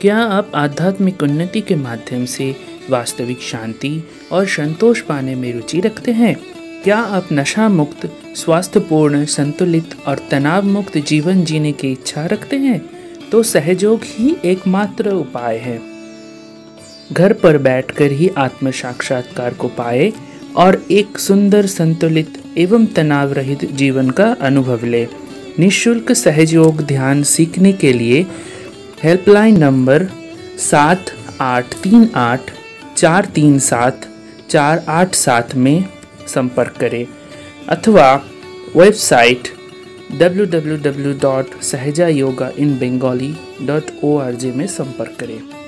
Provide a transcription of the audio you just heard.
क्या आप आध्यात्मिक उन्नति के माध्यम से वास्तविक शांति और संतोष पाने में रुचि रखते हैं? क्या आप नशा मुक्त स्वास्थ्यपूर्ण, संतुलित और तनाव मुक्त जीवन जीने की इच्छा रखते हैं? तो सहयोग ही एकमात्र उपाय है। घर पर बैठकर ही आत्म साक्षात्कार को पाए और एक सुंदर, संतुलित एवं तनाव रहित जीवन का अनुभव ले। निशुल्क सहयोग ध्यान सीखने के लिए हेल्पलाइन नंबर सात आठ तीन आठ चार तीन सात चार आठ सात में संपर्क करें अथवा वेबसाइट www.sahajayogainbengali.org में संपर्क करें।